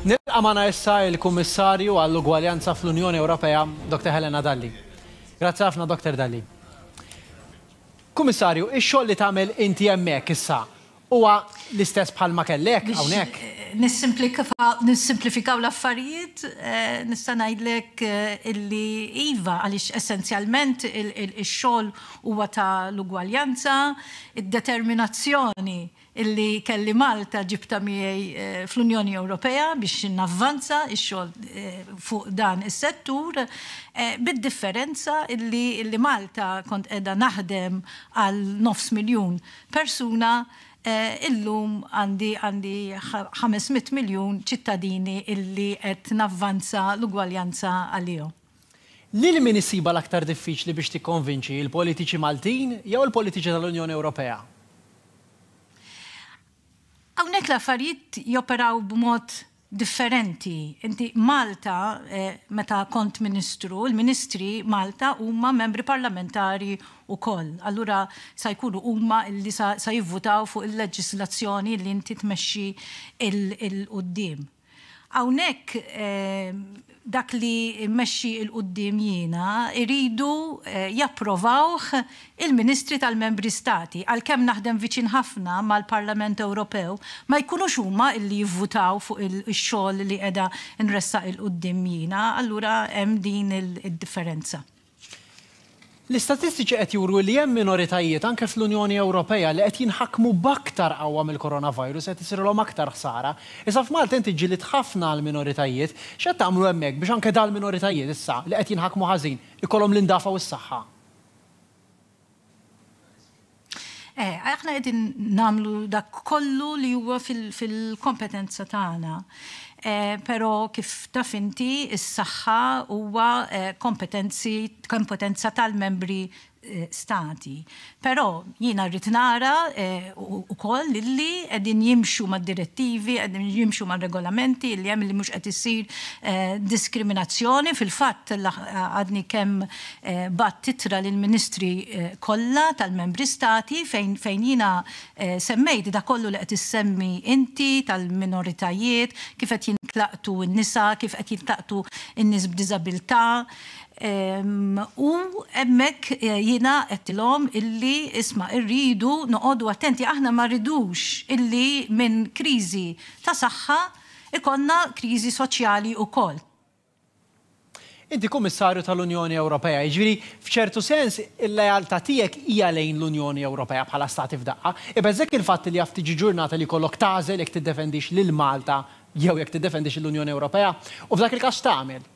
Nilqa' magħna issa il-Kummissarju għall-Ugwaljanza fl-Unjoni Ewropea, Dr. Helena Dalli. Grazzi ħafna, Dr. Dalli. Kummissarju, ix-xogħol li tagħmel inti hemmhekk issa huwa l-istess bħal ma kellek hawnhekk? Nissimplifikaw l-affarijiet, nista' ngħidlek illi iva, għaliex essenzjalment ix-xogħol huwa ta' l-ugwaljanza, id-determinazzjoni illi kelli Malta ġibtha miegħi fl-Unjoni Ewropea biex navvanza x-xogħol fuq dan is-settur, bid-differenza illi li Malta kont qiegħda naħdem għal nofs miljun persuna, illum għandi għandi ħames mitt miljun ċittadini illi qed navvanza l-ugwaljanza għalihom. Lil min issibha l-aktar diffiċli biex tikkonvinċi, il-politiċi Maltin jew il-politiċi tal-Unjoni Ewropea? Hawnhekk l-affarijiet joperaw b'mod differenti. Inti Malta, meta kont Ministru, il-Ministri Malta huma membri parlamentari wkoll. Allura sa jkunu huma li sa jivvutaw fuq il-leġiżlazzjoni li inti tmexxi 'l quddiem. Hawnhekk dak li mmexxi 'l quddiem jiena jridu japprovawh il-ministri tal-Membri Stati. Għalkemm naħdem viċin ħafna mal-Parlament Ewropew, ma jkunux huma li jivvutaw fuq ix-xogħol li qiegħda nressaq 'l quddiem jiena, allura hemm din id-differenza. L-istatistiċi qed juru li hemm minoritajiet anke fl-Unjoni Ewropea li qed jinħakmu b'aktar qawwa mill-coronavirus, qed isirilhom aktar ħsara. Iżda f'Malta inti ġġielidt ħafna għall-minoritajiet. X'qed tagħmlu hemmhekk biex anke dal-minoritajiet issa li qed jinħakmu ħażin ikollhom l-indafa u s-saħħa? Eh, aħna qegħdin nagħmlu dak kollu li huwa fil-kompetenza tagħna. Eh, però kif taf inti is-saħħa huwa eh, kompetenzi kompetenza tal-membri eh, stati. Però jiena rrid nara eh, ukoll illi qegħdin jimxu mad-direttivi, qegħdin jimxu mar-regolamenti li hemm li mhux qed issir eh, diskriminazzjoni fil-fatt għadni kemm bagħadt ittra lill-Ministri kollha tal-Membri Stati fejn fejn jiena semmejt dak kollu li qed issemmi inti tal-minoritajiet, kif qed jintlaqtu n-nisa, kif qed jintlaqtu n-nies b'diżabilità, u hemmhekk jiena għedtilhom illi isma' rridu noqogħdu attenti aħna ma rridux illi minn kriżi ta' saħħa jkollna kriżi soċjali wkoll. Inti Kummissarju tal-Unjoni Ewropea, jiġifieri f'ċertu sens il-lealtà tiegħek hija lejn l-Unjoni Ewropea bħala Stati f'daqqa. Ibeżżgħek il-fatt li jaf tiġi ġurnata li jkollok tagħżel jekk tiddefendix lil Malta jew jekk tiddefendix lill-Unjoni Ewropea? U f'dak il-każ x'tagħmel?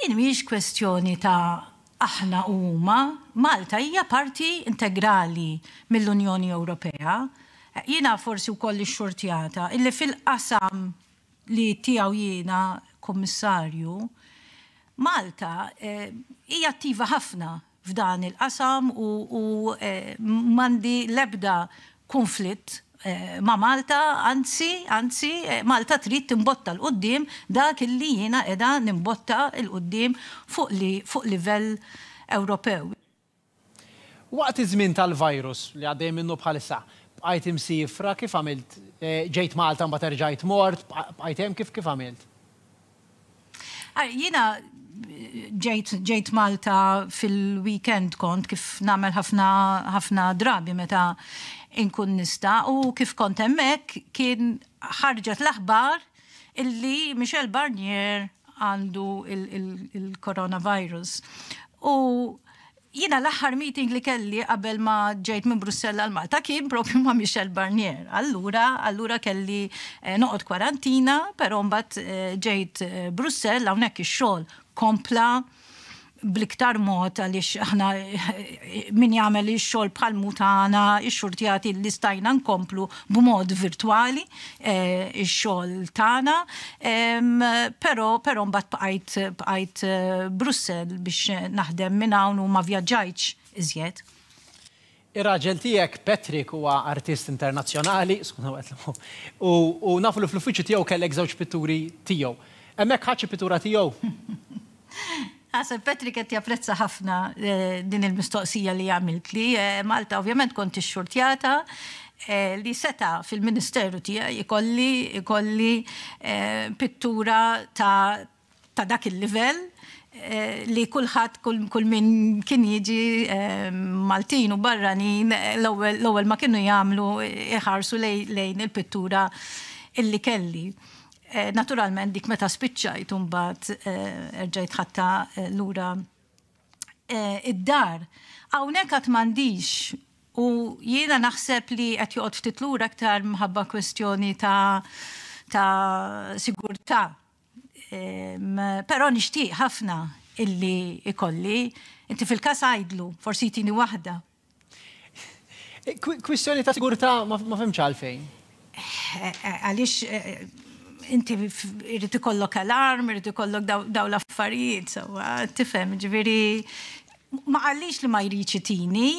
Din mhijiex kwestjoni ta' aħna u huma. Malta hija parti integrali mill-Unjoni Ewropea. Jiena forsi wkoll ixxurtjata illi fil-qasam li tiegħu jiena Kummissarju, Malta hija attiva ħafna f'dan il-qasam u m'għandi l-ebda kunflitt ma' Malta, anzi, anzi, Malta trid timbotta 'l quddiem dak li jiena qiegħda nimbotta 'l quddiem fuq livell Ewropew. Waqt iż-żmien tal-virus, li għaddejjin minnu bħalissa, bqajt imsiefra? Kif għamilt? Ġejt Malta mbagħad erġajt mort? Bqajt hemm? Kif għamilt? Ara, jiena ġejt ġejt Malta fil-weekend kont, kif nagħmel ħafna ħafna drabi meta inkun nista', u kif kont hemmhekk kien ħarġet l-aħbar, illi Michel Barnier għandu il-coronavirus. U jina l-aħħar meeting li kelli qabel ma ġejt minn Brussell għal Malta kien propju ma' Michel Barnier. Allura, allura kelli eh, noqgħod kwarantina, però mbagħad eh, ġejt eh, Brussell hawnhekk ix-xogħol kompla bl-iktar mod għaliex aħna min jagħmel ix-xogħol bħal mu tagħna xxurtjati li stajna nkomplu b'mod virtwali eh, ix-xogħol tagħna. Però però mbagħad bqajt bqajt eh, Brussell biex naħdem minn hawn u ma vjaġġajtx iżjed. Ir-raġel tiegħek, Patrick, huwa artist internazzjonali, u nafu li fl-uffiċċju tiegħu kellek żewġ pitturi tiegħu. Hemmhekk ħadt xi pittura tiegħu? Ħaseb, Patrick qed japprezza ħafna din il-mistoqsija li għamiltli. Malta ovvjament kont ixxurtjata li seta' fil-ministeru tiegħi jkolli pittura ta' ta' dak il-livell li kulħadd kull min kien jiġi Maltin u barranin l-ewwel ma kienu jagħmlu iħarsu lejn il-pittura illi kelli. Naturalment dik meta spiċċajt u mbagħad erġajt ħadtha lura id-dar. Hawnhekk għad m'għandix u jiena naħseb li qed joqgħod ftit lura aktar minħabba kwestjoni ta' ta' sigurtà. Però nixtieq ħafna illi ikolli, inti fil-każ għidlu, forsi jtini waħda. Kwistjoni ta' sigurtà ma fhimtx għalfejn. Għaliex inti jrid ikollok alarm, irid ikollok dawn l-affarijiet sewwa, tifhem, jiġifieri ma qallix li ma jridx itini,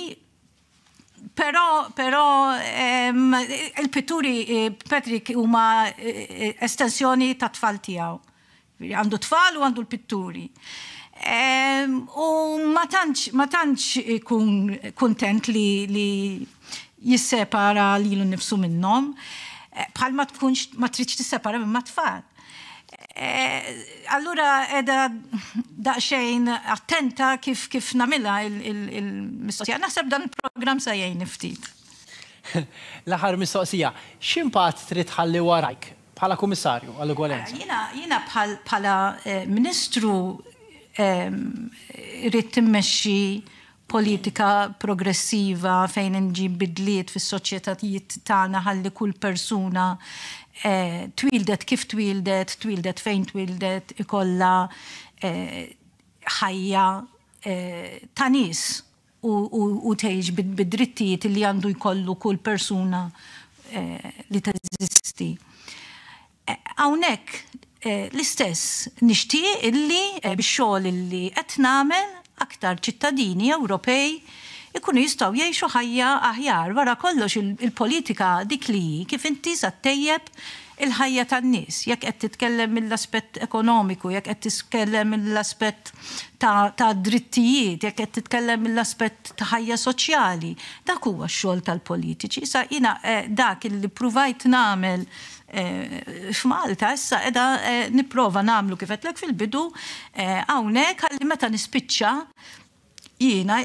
Però, però, ehm, il-pitturi eh, Patrick huma eh, estensjoni ta' tfal tiegħu. Għandu tfal u għandu l-pitturi. Ehm, u ma tantx, ma tantx ikun kuntent li, li jissepara lilu nnifsu minnhom. Eh, Bħal ma tkunx ma tridx tissepara minn ma tfal. Eh, allura edha daqxejn attenta kif kif namila il-mistoqsija. Naħseb dan il-program sa jgħin ftit. L-aħħar mistoqsija, x'impatt trid ħalli warajk bħala kummissarju għall-ugwalenza? Jina, jina bħala eh, ministru eh, rrit timmexxi politika progressiva fejn inġib bidliet fis-soċjetajiet tagħna ħalli kull persuna twieldet kif twieldet, twieldet fejn twieldet, ikollha ħajja ta' nies u tgħix bid-drittijiet li għandu jkollu kull persuna li teżisti. Hawnhekk l-istess nixtieq illi bix-xogħol illi qed nagħmel aktar ċittadini Ewropej ikunu jistgħu jgħixu ħajja aħjar. Wara kollox il-politika dik li hi, kif intiża ttejjeb il-ħajja tan-nies. Jekk qed titkellem mill-aspett ekonomiku, jekk qed titkellem mill-aspett ta' drittijiet, jekk qed titkellem mill-aspett ta' ħajja soċjali, dak huwa x-xogħol tal-politiċi. Issa jiena dak illi ppruvajt nagħmel f'Malta issa qiegħda nipprova nagħmlu kif għedtlek fil-bidu hawnhekk ħalli meta nispiċċa jiena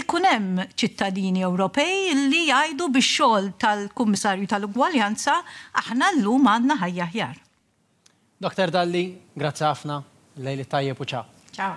ikun hemm ċittadini Ewropej li jgħidu bix-xogħol tal-Kummissarju tal-Ugwaljanza aħna llum għandna ħajja aħjar. Doktor Dalli, grazzi ħafna, lejl it-tajjeb u ciao. Ciao.